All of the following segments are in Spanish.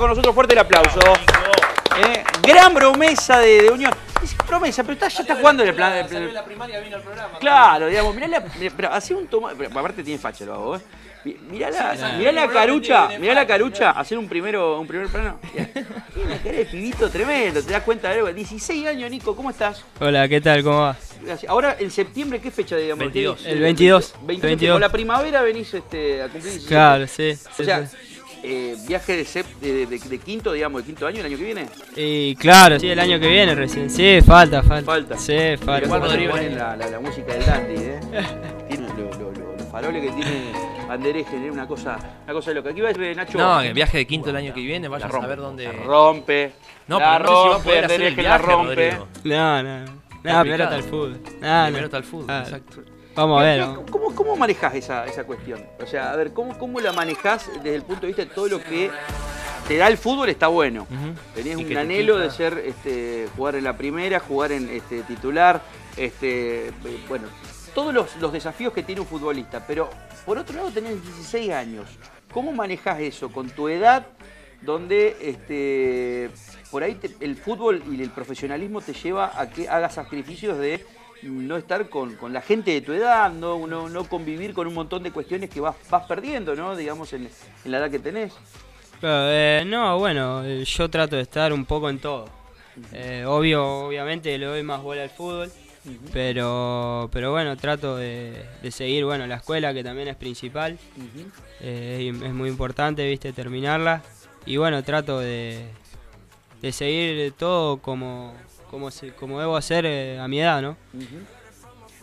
con nosotros, fuerte el aplauso. Eh, gran promesa de, de Unión. Es promesa, pero está, ya está jugando en el plan. De la primaria, vino al programa. Claro, digamos, mirá la, mirá, pero hace un toma, pero aparte tiene facha lo hago, ¿eh? Mi- Mirá la, mirá la carucha, mirá la carucha, hacer un primero, un primer plano. Tiene cara de pibito tremendo, te das cuenta de algo. 16 años, Nico, ¿cómo estás? Hola, ¿qué tal? ¿Cómo va? Gracias. Ahora, en septiembre, ¿qué fecha, digamos? 22. ¿Tenés? El 22. 22. 22. Con la primavera venís este, a cumplir 17. Claro, sí. O sí, sea, sí. Eh, viaje de, sep- de, de- de quinto, digamos, de quinto año, el año que viene. Y claro, sí, el año que viene recién. Sí, falta, falta. Falta. Sí, falta. nivel. ponen la, la, la música del dandy, ¿eh? Tiene lo- lo- lo- los faroles que tiene Bandereje, ¿eh? una cosa, una cosa loca. Aquí va eh, Nacho. No, que el viaje de quinto el año que viene, vaya a rompe, saber dónde. La rompe. No, la pero no sé si va a rompe, poder hacer el Bandereje la viaje, rompe. Rodrigo. No, no. No, primero está el fútbol. No, Primero no. está el fútbol, Ah, exacto. Vamos a ver. ¿Qué- ¿no? ¿Cómo, cómo manejas esa, esa cuestión? O sea, a ver, ¿cómo, ¿cómo la manejas desde el punto de vista de todo lo que te da el fútbol? Está bueno. Ujú. Tenés un te anhelo de ser, este, jugar en la primera, jugar en este, titular, este, eh, bueno, todos los, los desafíos que tiene un futbolista. Pero por otro lado tenés 16 años. ¿Cómo manejas eso con tu edad, donde este, por ahí te- el fútbol y el profesionalismo te lleva a que hagas sacrificios de no estar con, con la gente de tu edad, no, no, no convivir con un montón de cuestiones que vas, vas perdiendo, ¿no? Digamos, en, en la edad que tenés. Claro, eh, no, bueno, eh, yo trato de estar un poco en todo. Eh, obvio, obviamente le doy más bola al fútbol, pero, pero bueno, trato de, de seguir bueno la escuela que también es principal, eh, es muy importante, viste, terminarla y bueno, trato de, de seguir todo como como, se- como debo hacer eh, a mi edad, ¿no?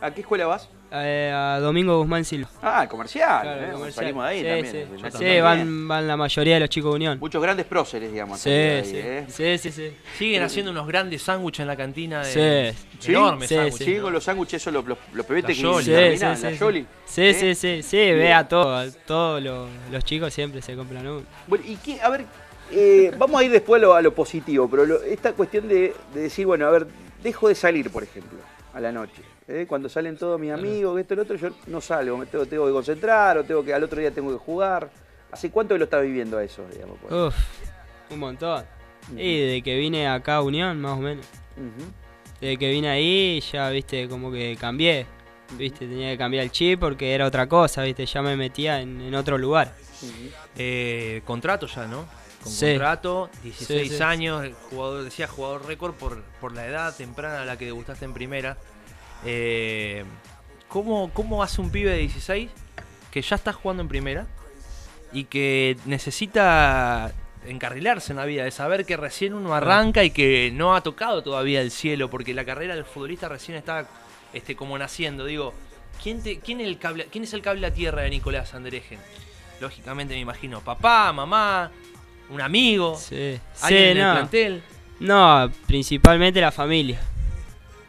¿A qué escuela vas? Eh, a Domingo Guzmán Silva. Ah, comercial. Claro, ¿eh? comercial. Salimos de ahí Sí, también. sí. Yo Sí, también. van, van la mayoría de los chicos de Unión. Muchos grandes próceres, digamos. Sí, ahí, sí, ¿eh? sí, sí, sí. Siguen haciendo unos grandes sándwiches en la cantina de. Sí. ¿Sí? Enormes Sí, sándwiches. Sí, ¿no? con los sándwiches, esos los, los, los pebetes La que Yoli. Sí, sí, la sí, Yoli. sí. Sí, ¿Eh? sí, sí, sí, ve a todo, todos los, los chicos siempre se compran uno. Bueno, y qué, a ver, eh, vamos a ir después a lo, a lo positivo, pero lo- esta cuestión de, de decir, bueno, a ver, dejo de salir, por ejemplo, a la noche. ¿eh? Cuando salen todos mis amigos, esto y lo otro, yo no salgo, me tengo, tengo que concentrar o tengo que al otro día tengo que jugar. ¿Hace cuánto que lo estás viviendo a eso, digamos? pues? Uf, un montón. Y desde que vine acá a Unión, más o menos. Ujú. Desde que vine ahí, ya, viste, como que cambié. Viste, tenía que cambiar el chip porque era otra cosa, viste, ya me metía en, en otro lugar. Eh, contrato ya, ¿no? Con Sí. contrato, 16 Sí, sí. años, jugador, decía jugador récord por, por la edad temprana a la que debutaste en primera. Eh, ¿cómo, ¿Cómo hace un pibe de 16 que ya está jugando en primera y que necesita encarrilarse en la vida, de saber que recién uno arranca y que no ha tocado todavía el cielo, porque la carrera del futbolista recién está este, como naciendo? Digo, ¿quién, te- quién, el cable, ¿quién es el cable a tierra de Nicolás Anderejen? Lógicamente me imagino papá, mamá, un amigo, Sí, alguien sí no. plantel. No, principalmente la familia.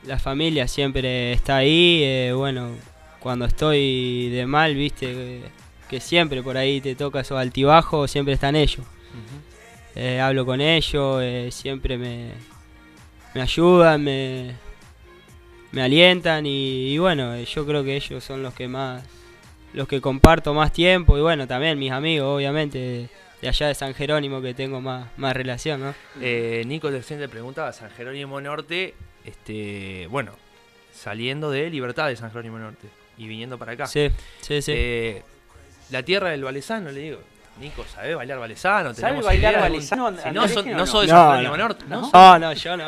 La familia siempre está ahí, eh, bueno, cuando estoy de mal, viste, que, que siempre por ahí te toca esos altibajos, siempre están ellos. Eh, hablo con ellos, eh, siempre me, me ayudan, me, me alientan y, y bueno, yo creo que ellos son los que más, los que comparto más tiempo y bueno, también mis amigos, obviamente, de, allá de San Jerónimo que tengo más, más relación, ¿no? Eh, Nico recién le preguntaba, San Jerónimo Norte, este, bueno, saliendo de Libertad de San Jerónimo Norte y viniendo para acá. Sí, sí, sí. Eh, la tierra del Valesano, le digo. Nico, ¿sabés bailar Valesano? ¿Sabe ¿Tenemos bailar de Valesano, Si no, son- no no? soy de No, San Jerónimo no. Norte, ¿no? No, no, yo no.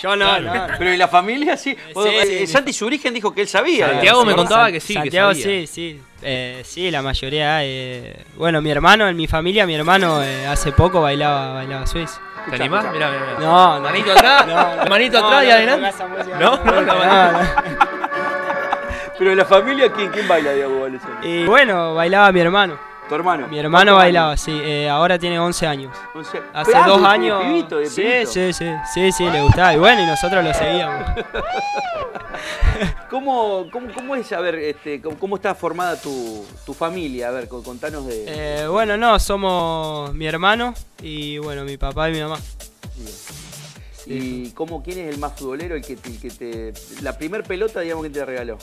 Yo no, no. no. Pero ¿y la familia sí? Sí, eh, sí. Santi su origen dijo que él sabía. Santiago me contaba que sí, que Santiago sabía. sí, sí. Eh, sí, la mayoría. eh, bueno, mi hermano, en mi familia, mi hermano eh, hace poco bailaba, bailaba Swiss. ¿Te animás? Mirá, mirá, mirá. No, no. Manito atrás, No, no. manito No, atrás y adelante. no, No, no. Pero en la familia, ¿quién, quién baila? Y bueno, bailaba mi hermano. Tu hermano. Mi hermano ¿Cuántos bailaba, sí. eh, ahora tiene 11 años. Hace dos de años. pibito, de sí, pibito. sí, sí, sí, sí, le gustaba. Y bueno, y nosotros lo seguíamos. ¿Cómo, cómo, cómo es, a ver, este, cómo, cómo está formada tu, tu familia? A ver, con- contanos de... Eh, bueno, no, somos mi hermano y bueno, mi papá y mi mamá. ¿Y cómo, quién es el más futbolero? El que, te- el que te, la primer pelota, digamos, que te regaló.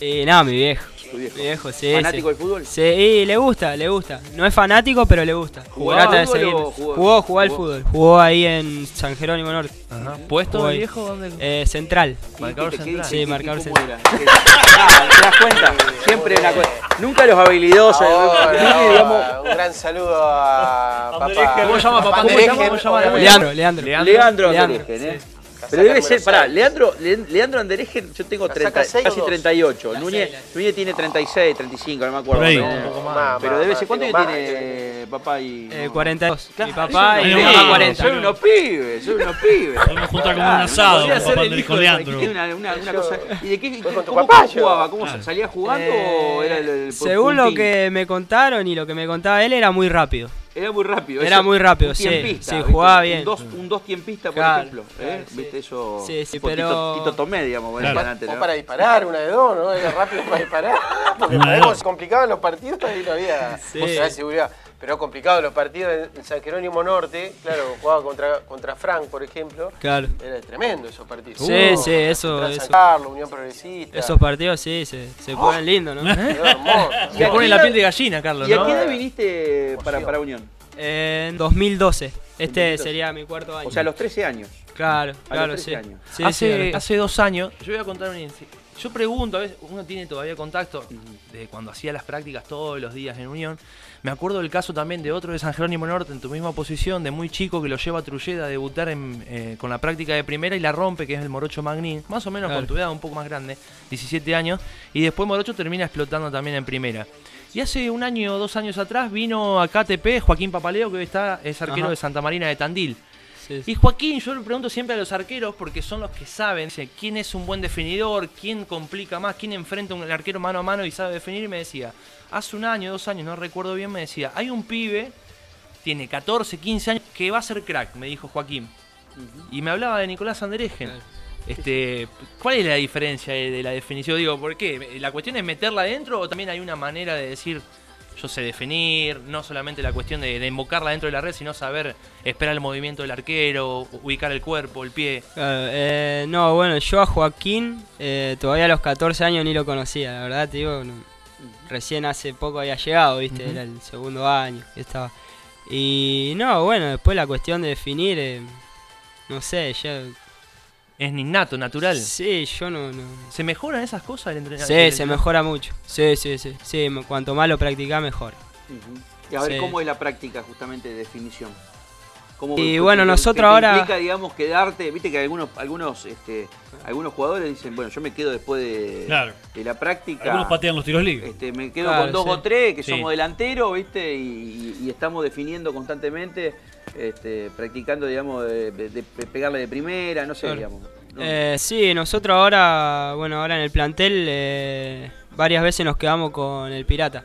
Y no, mi viejo. Tu viejo. Mi viejo, sí. ¿Fanático sí. del fútbol? Sí, y le gusta, le gusta. No es fanático, pero le gusta. ¿Jugaba Trata de fútbol jugó? Jugó, jugó al Jugó. fútbol. Jugó ahí en San Jerónimo Norte. Ajá. ¿Puesto el viejo? ¿Dónde? Eh, central. Marcador ¿Qué- qué- central. Sí, marcador central. Ah, ¿Te das cuenta? Siempre una cosa. Nunca los habilidosos. Ahora, nunca, ahora, digamos, un gran saludo a papá. ¿Cómo llama papá? Papá ¿Cómo llama? Leandro, Leandro. Leandro. Leandro Pero debe ser, pará. Leandro, Le- Leandro Anderejen, yo tengo ¿Casaca 30, seis o casi dos? 38. La Núñez, seis, la Núñez tiene 36, 35, no me acuerdo. Pero- Un poco más. Pero debe ser, ¿cuánto más. tiene papá y...? Eh, no. 42. Claro, Mi papá y unos mi pibes, mamá son 40. Son unos pibes, son unos pibes. A juntar como un asado con papá de- Leandro. tiene una, una, una Yo- cosa. ¿Y de qué, cómo, jugaba? ¿Cómo Claro. salía jugando Eh, o era el, el Según lo que me contaron y lo que me contaba él, era muy rápido. Era muy rápido. Era eso, muy rápido, un sí, tiempista, sí, ¿viste? jugaba Un bien. dos, un dos tiempista, por Claro, ejemplo. ¿eh? claro, sí. ¿Viste eso? Sí, sí, tipo pero- Tito, Tito Tomé, digamos, Claro. para antes, O ¿no? para disparar, una de dos, ¿no? Era rápido para disparar. Porque sabemos, complicaban los partidos, ahí no había Sí. seguridad. Pero complicado los partidos en San Jerónimo Norte, claro, jugaba contra, contra Frank, por ejemplo. Claro. Era tremendo esos partidos. Sí, Uh, sí, eso- Central eso. San Carlos, Unión Progresista. Esos partidos sí, se, se ponen lindos, ¿no? Quedó hermoso. Se pone la piel de gallina, Carlos, ¿Y a ¿no? qué edad viniste para, para Unión? En 2012. Este 2012. sería mi cuarto año. O sea, a los 13 años. claro, los claro, 13 sí. años. Sí, hace, a los- hace dos años, yo voy a contar un inci- Yo pregunto, a veces uno tiene todavía contacto de cuando hacía las prácticas todos los días en Unión. Me acuerdo del caso también de otro de San Jerónimo Norte en tu misma posición, de muy chico que lo lleva a Trulleda a debutar en, eh, con la práctica de primera y la rompe, que es el Morocho Magnín, más o menos Claro. con tu edad, un poco más grande, 17 años, y después Morocho termina explotando también en primera. Y hace un año o dos años atrás vino a ATP Joaquín Papaleo, que hoy está, es arquero Ajá. de Santa Marina de Tandil. Sí, Y. Joaquín, yo le pregunto siempre a los arqueros porque son los que saben quién es un buen definidor, quién complica más, quién enfrenta a un arquero mano a mano y sabe definir. Y me decía, hace un año, dos años, no recuerdo bien, me decía, hay un pibe, tiene 14, 15 años, que va a ser crack, me dijo Joaquín. Y me hablaba de Nicolás Anderejen. Este, ¿Cuál es la diferencia de, de la definición? Digo, ¿por qué? ¿La cuestión es meterla adentro o también hay una manera de decir, yo sé definir, no solamente la cuestión de, de invocarla dentro de la red, sino saber esperar el movimiento del arquero, ubicar el cuerpo, el pie? Claro, eh, no, bueno, yo a Joaquín eh, todavía a los 14 años ni lo conocía, la verdad te digo, no- recién hace poco había llegado, viste, era el segundo año que estaba. Y no, bueno, después la cuestión de definir, eh, no sé, ya... Es innato, natural. Sí, yo no... no- ¿Se mejoran esas cosas el entrenamiento? Sí, se mejora mucho. Sí, sí, sí. Sí, cuanto más lo practicás, mejor. Y a ver, Sí. ¿cómo es la práctica justamente de definición? ¿Cómo, Y bueno, nosotros te ahora- implica, digamos, quedarte, viste que algunos, algunos, este, algunos jugadores dicen, bueno, yo me quedo después de, Claro. de la práctica. Algunos patean los tiros libres. Este, me quedo Claro, con dos sí. o tres que Sí. somos delanteros, ¿viste? Y, y- y estamos definiendo constantemente, este, practicando, digamos, de, de- de pegarle de primera, no sé, Claro. digamos. ¿no? Eh, sí, nosotros ahora, bueno, ahora en el plantel eh, varias veces nos quedamos con el pirata.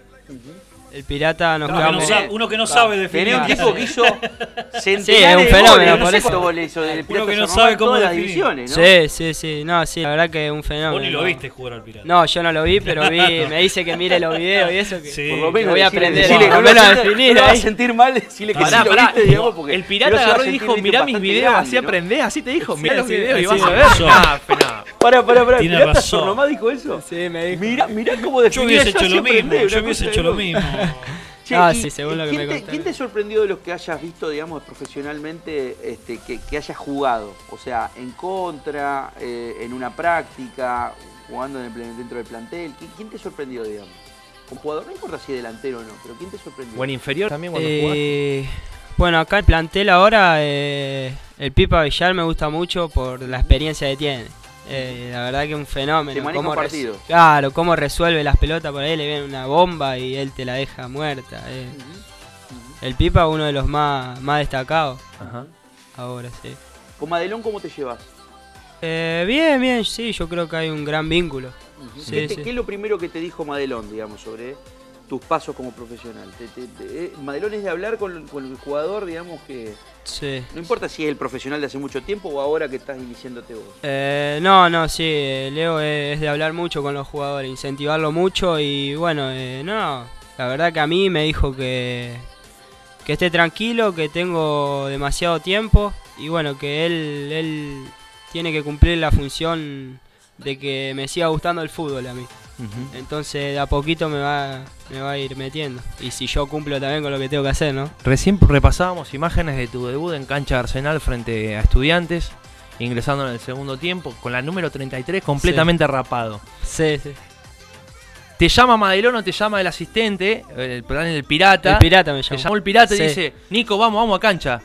El pirata nos Uno que no, sabe, uno que no sabe definir. Tenía un tipo que hizo Sí, es centenares un de fenómeno, goles, no por sé eso. cuántos goles hizo del Pirata que no sabe cómo las definir. divisiones, ¿no? Sí, sí, sí, no, sí, la verdad que es un fenómeno. Vos ni lo no. viste jugar al pirata. No, yo no lo vi, pero vi, me dice que mire los videos y eso que... Sí. Por lo menos voy a aprender, decirle, no, no, lo sienta- definir no va a sentir mal decirle que Pará, sí lo pará, viste, digamos, porque el pirata no a agarró y dijo, mirá mis videos, así ¿no? aprendés, así te dijo, mirá Sí, los sí, videos y sí, vas sí. a ver. Ah. Pará, pará, pará, Tiene ¿Pirata Román dijo eso? Sí, me dijo. Mirá, mirá cómo Yo definía hubiese hecho lo mismo. Yo hubiese hecho de lo mismo. Che, Ah, y- sí, según y lo que ¿quién me te. ¿Quién te sorprendió de los que hayas visto, digamos, profesionalmente, este, que, que hayas jugado? O sea, en contra, eh, en una práctica, jugando en el dentro del plantel. ¿Qui- ¿Quién te sorprendió, digamos? Un jugador, no importa si es delantero o no, pero ¿quién te sorprendió? O en inferior también cuando jugaste. Eh, bueno, acá el plantel ahora, eh, el Pipa Villar me gusta mucho por la experiencia que tiene. Eh, la verdad que es un fenómeno. Se cómo partido. Claro, cómo resuelve las pelotas por ahí, le viene una bomba y él te la deja muerta. eh. El Pipa uno de los más, más destacados Ajá. ahora, sí. ¿Con Madelón cómo te llevas? Eh, bien, bien, sí, yo creo que hay un gran vínculo. Sí, ¿Qué, te- sí. qué es lo primero que te dijo Madelón, digamos, sobre tus pasos como profesional? Te- te- te- eh, Madelón es de hablar con, con el jugador, digamos, que Sí. no importa si es el profesional de hace mucho tiempo o ahora que estás iniciándote vos. Eh, no, no, sí, eh, Leo es, es de hablar mucho con los jugadores, incentivarlo mucho y bueno, eh, no, la verdad que a mí me dijo que, que esté tranquilo, que tengo demasiado tiempo y bueno, que él, él tiene que cumplir la función de que me siga gustando el fútbol a mí. Entonces de a poquito me va, me va a ir metiendo. Y si yo cumplo también con lo que tengo que hacer, ¿no? Recién repasábamos imágenes de tu debut en cancha de Arsenal frente a estudiantes, ingresando en el segundo tiempo, con la número 33 completamente rapado. Sí, sí. Te llama Madelón o te llama el asistente, el, perdón, el pirata. El pirata me Te llamó. llamó el pirata y dice, Nico, vamos, vamos a cancha.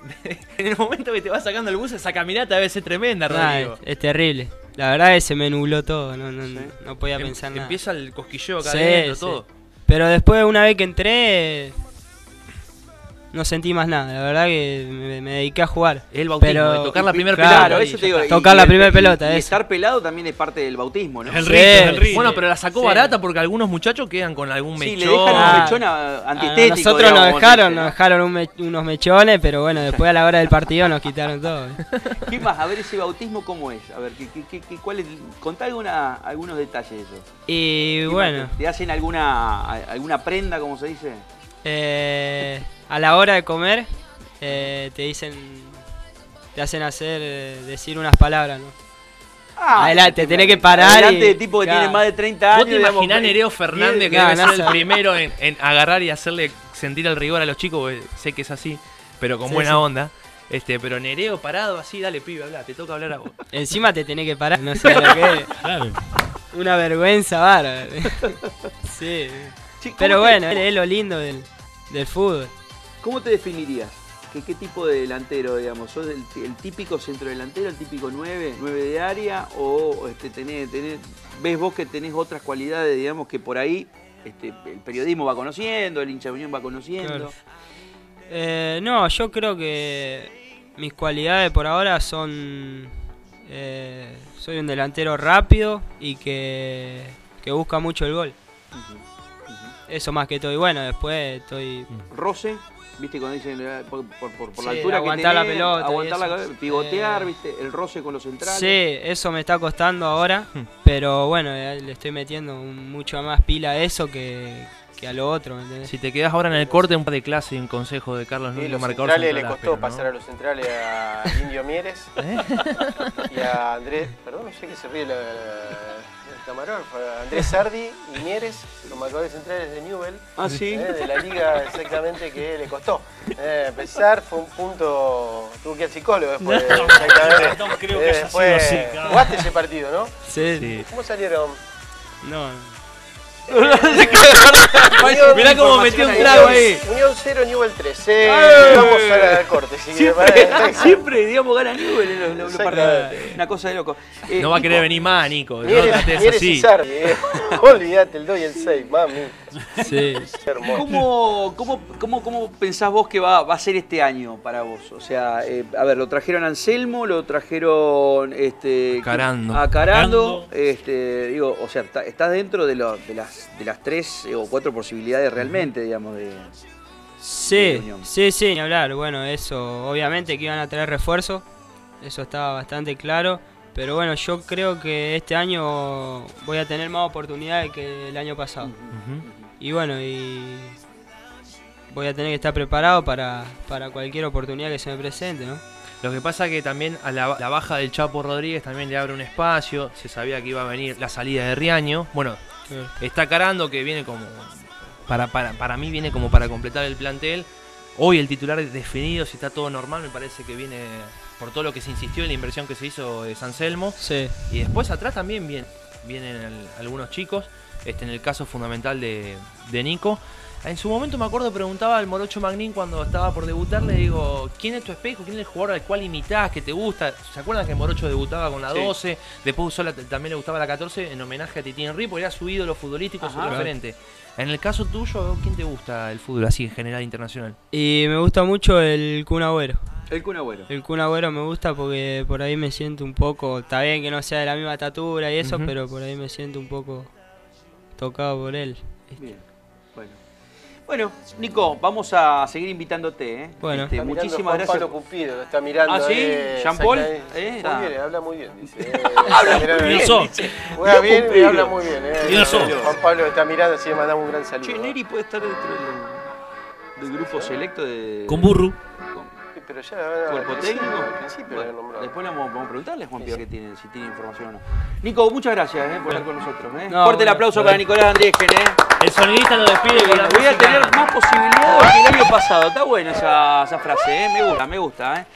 en el momento que te vas sacando el bus, esa caminata debe ser tremenda, Nah, Rodrigo. es, es terrible. La verdad que se me nubló todo, no, no, Sí. no podía Em- pensar nada. Empieza el cosquilleo acá Sí, adentro, sí. todo. Pero después, una vez que entré, no sentí más nada. La verdad que me, me dediqué a jugar. El bautismo, Pero- de tocar la primera claro, pelota. Claro, eso te digo. y- Tocar la primera pelota, Y estar pelado también es parte del bautismo, ¿no? El Sí, rito, el rito. Bueno, pero la sacó Sí. barata porque algunos muchachos quedan con algún Sí, mechón. le dejan Ah. un mechón a- A antiestético. nosotros digamos, nos dejaron, nos ¿no? dejaron un me- unos mechones, pero bueno, después a la hora del partido nos quitaron todo. ¿Qué más? A ver, ese bautismo, ¿cómo es? A ver, ¿qué, qué, qué, qué- cuál es? Contá alguna, algunos detalles de eso. Y ¿Qué bueno, más? ¿Te hacen alguna, alguna prenda, como se dice? Eh, a la hora de comer eh, te dicen, te hacen hacer, eh, decir unas palabras, ¿no? Adelante, tenés que parar Adelante y- de tipo que claro. tiene más de 30 años. ¿Vos te imaginás Nereo Fernández que debe ser el primero en, en agarrar y hacerle sentir el rigor a los chicos? porque Sé que es así, pero con Sí, buena sí. onda. Este, pero Nereo parado así, dale pibe, habla, te toca hablar a vos. Encima te tenés que parar, no sé lo que es. Claro. Una vergüenza bárbara. sí. Sí, ¿cómo Pero te- bueno, es lo lindo del, del fútbol. ¿Cómo te definirías? ¿Qué, qué tipo de delantero, digamos? ¿Sos el, el típico centrodelantero, el típico 9, 9 de área? ¿O este, tenés, tenés- ves vos que tenés otras cualidades, digamos, que por ahí este, el periodismo va conociendo, el hincha de unión va conociendo? Claro. Eh, no, yo creo que mis cualidades por ahora son... eh, soy un delantero rápido y que, que busca mucho el gol. Eso más que todo. Y bueno, después estoy... Roce, ¿viste? Cuando dicen eh, por, por- por- por la altura aguantar que la tenés, pelota aguantar la cabeza, pivotear, Eh, ¿viste? El roce con los centrales. Sí, eso me está costando ahora, Hmm. pero bueno, eh, le estoy metiendo mucho más pila a eso que, que a lo otro, ¿me entendés? Si te quedas ahora en el corte, un par de clase y un consejo de Carlos Y Núñez, los marcador centrales le costó áspero, ¿no? pasar a los centrales a Indio Mieres ¿Eh? y a Andrés, perdón, no sé qué se ríe la, la- el camarógrafo, Andrés Sardi y Mieres, los marcadores centrales de Newell, Ah, sí. eh, de la liga exactamente que le costó. Eh, empezar fue un punto, tuvo que ir al psicólogo después. exactamente. No creo que Eh, haya fue- sido así, claro. Jugaste ese partido, ¿no? Sí, Sí. ¿Cómo salieron? no, no. Mirá cómo metió un trago ahí. Unión 0, Newell 3. Eh, vamos a la corte. Si Siempre, siempre, digamos, gana Newell en los, los- partidos. Una cosa de loco. Eh, No va a querer venir más, Nico. No así. eh. Olvídate el 2 y el 6, mami. Sí. ¿Cómo, cómo, cómo, cómo pensás vos que va, va a ser este año para vos? O sea, eh, a ver, lo trajeron a Anselmo, lo trajeron este, Carando. a Carando. Carando. Este, digo, o sea, está- estás dentro de, lo- de, las, de las tres eh, o cuatro posibilidades realmente, digamos, de. Sí, sí, sí, ni hablar. Bueno, eso, obviamente que iban a traer refuerzo, eso estaba bastante claro. Pero bueno, yo creo que este año voy a tener más oportunidades que el año pasado. Ujú. Y bueno, y voy a tener que estar preparado para, para cualquier oportunidad que se me presente, ¿no? Lo que pasa que también a la, la baja del Chapo Rodríguez también le abre un espacio. Se sabía que iba a venir la salida de Riaño. Bueno, está Carando que viene como. Para, para, para mí viene como para completar el plantel. Hoy el titular es definido, si está todo normal, me parece que viene por todo lo que se insistió en la inversión que se hizo de San Selmo. Sí, Y después atrás también vienen, vienen al- algunos chicos, este, en el caso fundamental de, de Nico. En su momento me acuerdo, preguntaba al Morocho Magnín cuando estaba por debutar, le digo, ¿quién es tu espejo? ¿Quién es el jugador al cual imitás, que te gusta? ¿Se acuerdan que Morocho debutaba con la Sí. 12? Después usó la- también le gustaba la 14 en homenaje a Titi Henry, porque era su ídolo futbolístico, su Ajá. referente. En el caso tuyo, ¿quién te gusta el fútbol así en general internacional? y me gusta mucho el Kun Agüero. El Kun Agüero. El Kun Agüero me gusta porque por ahí me siento un poco, está bien que no sea de la misma estatura y eso, pero por ahí me siento un poco tocado por él. Bien. Bueno. Bueno, Nico, vamos a seguir invitándote. ¿eh? Bueno. Este, muchísimas Juan gracias. Pablo Cupido, lo está mirando. Ah, ¿sí? eh, ¿Jean Paul? Eh, muy bien, habla muy bien, dice. eh, Habla muy bien. Juega bien y habla muy bien. Eh. Juan Pablo está mirando, así le mandamos un gran saludo. Che. Neri puede estar dentro del, del grupo selecto de. con Burru. Pero ya ¿Cuerpo técnico? Lo Bueno, nombrado. después le vamos, vamos a preguntarle a Juan Sí, Pío sí. que tiene, si tiene información o no. Nico, muchas gracias eh, por estar con nosotros. eh. No, Fuerte el aplauso bueno. para Nicolás Andriegen. Eh. El sonidista lo despide con la Voy a tener más posibilidades que el año pasado. Está buena esa, esa frase, eh. me gusta, me gusta. Eh.